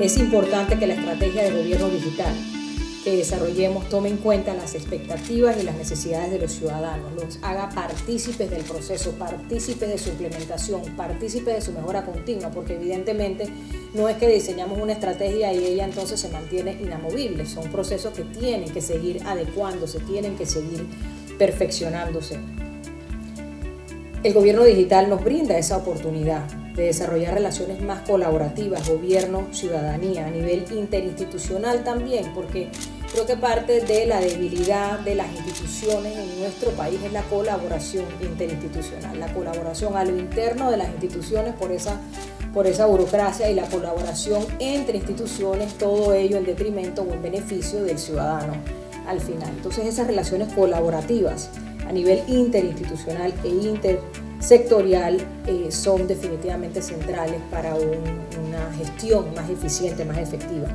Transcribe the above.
Es importante que la estrategia de gobierno digital que desarrollemos tome en cuenta las expectativas y las necesidades de los ciudadanos, los haga partícipes del proceso, partícipes de su implementación, partícipes de su mejora continua, porque evidentemente no es que diseñamos una estrategia y ella entonces se mantiene inamovible, son procesos que tienen que seguir adecuándose, tienen que seguir perfeccionándose. El gobierno digital nos brinda esa oportunidad de desarrollar relaciones más colaborativas, gobierno, ciudadanía, a nivel interinstitucional también, porque creo que parte de la debilidad de las instituciones en nuestro país es la colaboración interinstitucional, la colaboración a lo interno de las instituciones por esa, por esa burocracia y la colaboración entre instituciones, todo ello en detrimento o en beneficio del ciudadano al final. Entonces esas relaciones colaborativas a nivel interinstitucional e inter sectorial eh, son definitivamente centrales para una gestión más eficiente, más efectiva.